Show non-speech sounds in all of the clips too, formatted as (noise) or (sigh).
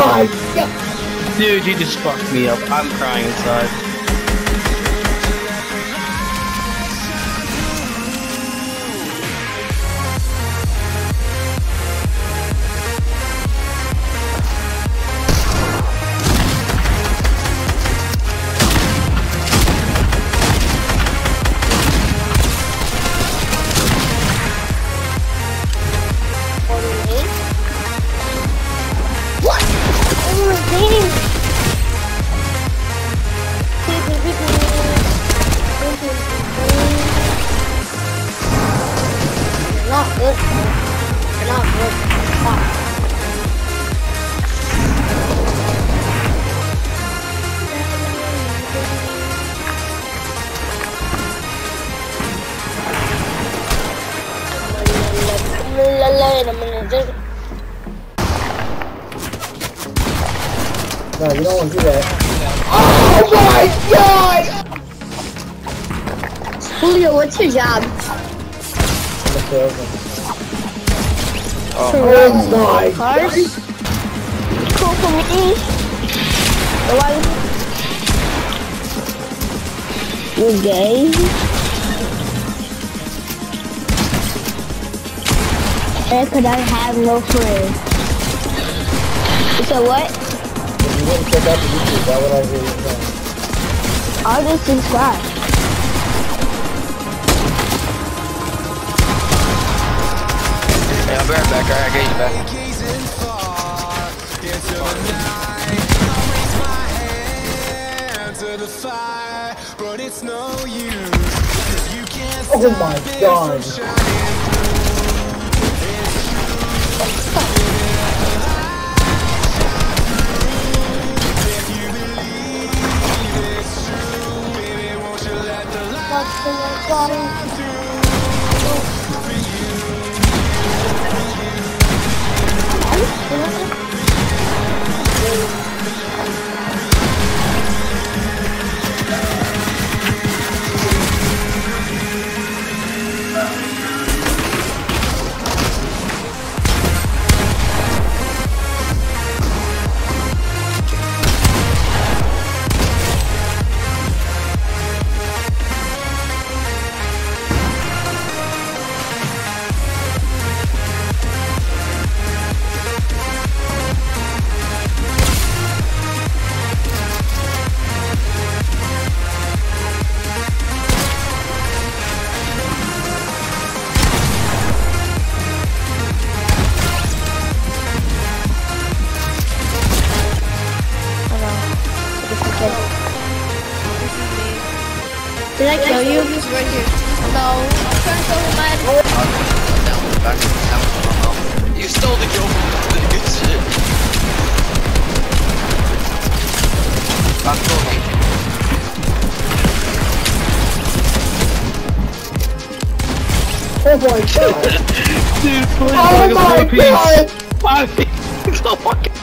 my god! Dude, you just fucked me up. I'm crying inside. No, you don't want to do that. Oh my god! Julio, what's your job? Oh what? my Cars? Cool for me. Why? You gay? And could I have no friends? So what? You wouldn't check out the YouTube, why would I hear you? I'll just subscribe. I'll be right back. Alright, I get you back. Gazing far into the Did I kill you? He's right here. No, I'm trying to kill him. I Down, back, down. You stole the kill from me. Good shit. Back to me. Oh my god! (laughs) Dude, please Oh my god! Five piece. Oh my god.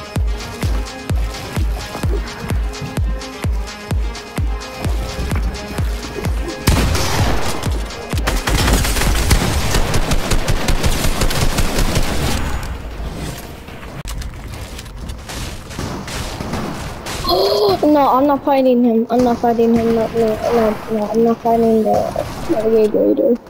No, I'm not fighting him. I'm not fighting him. No, no, no, no. I'm not fighting the navigator.